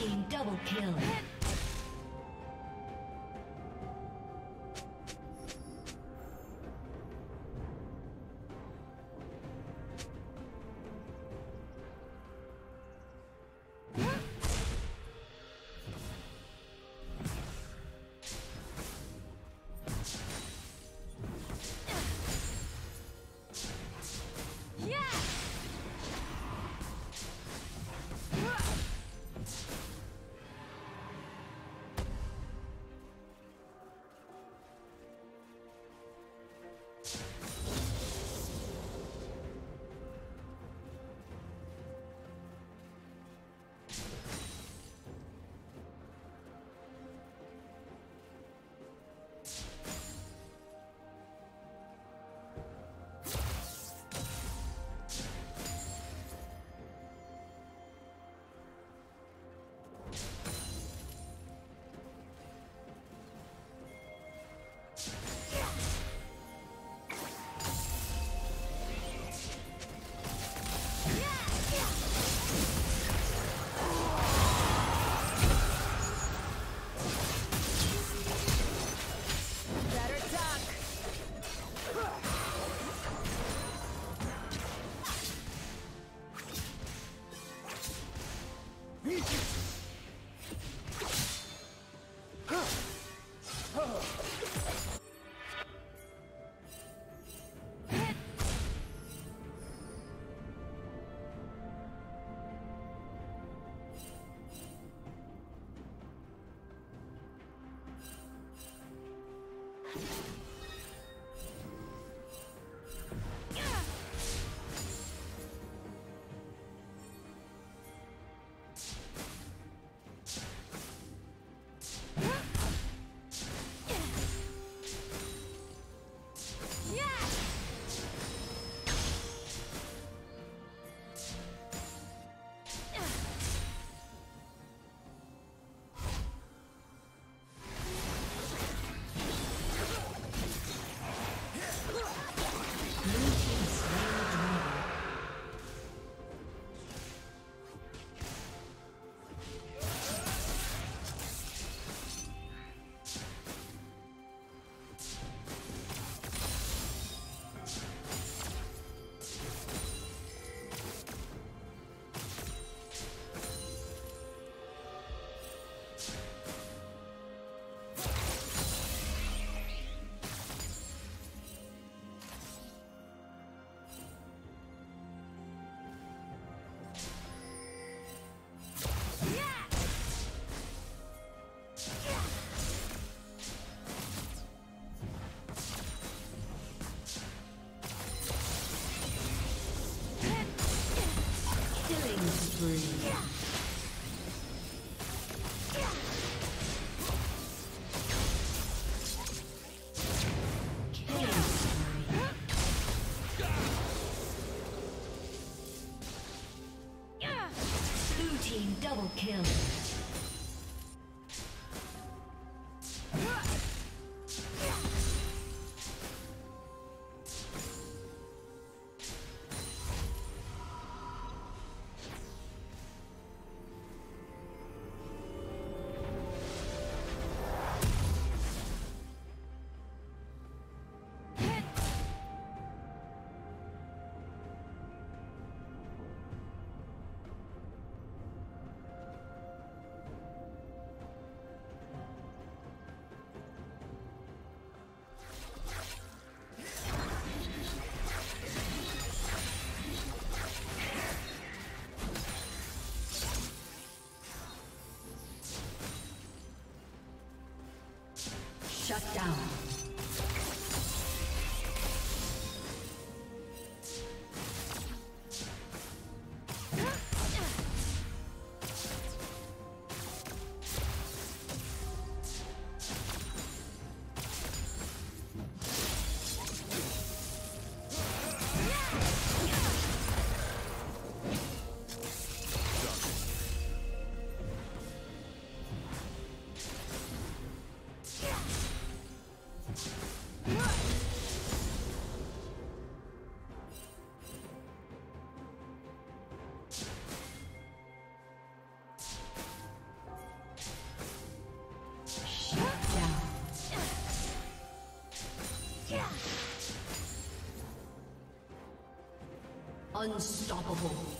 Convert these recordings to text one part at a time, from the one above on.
team double kill. Shut down. Unstoppable.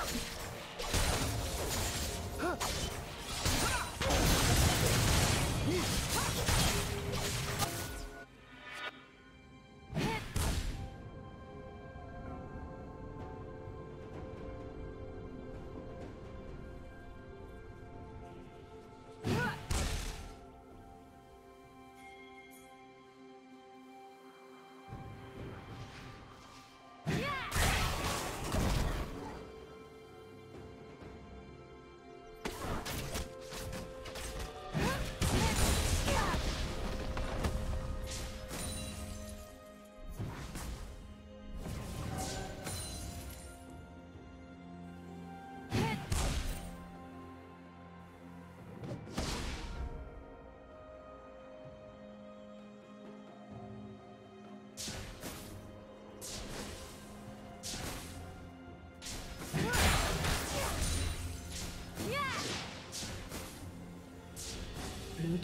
Come!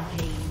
Rampage.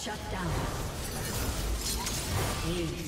Shut down. Ace.